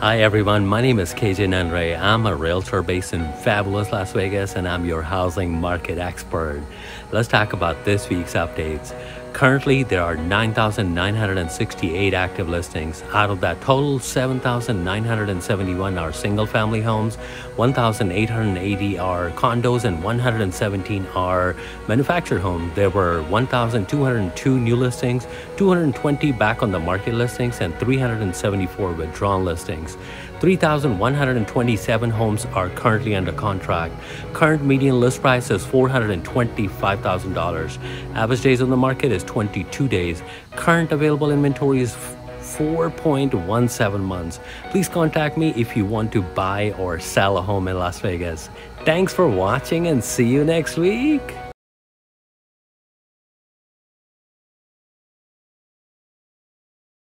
Hi everyone, my name is KJ Nanray. I'm a realtor based in fabulous Las Vegas and I'm your housing market expert. Let's talk about this week's updates. Currently, there are 9,968 active listings. Out of that total, 7,971 are single family homes, 1,880 are condos, and 117 are manufactured homes. There were 1,202 new listings, 220 back on the market listings, and 374 withdrawn listings. 3,127 homes are currently under contract. Current median list price is $425,000. Average days on the market is 22 days. Current available inventory is 4.17 months. Please contact me if you want to buy or sell a home in Las Vegas. Thanks for watching and see you next week.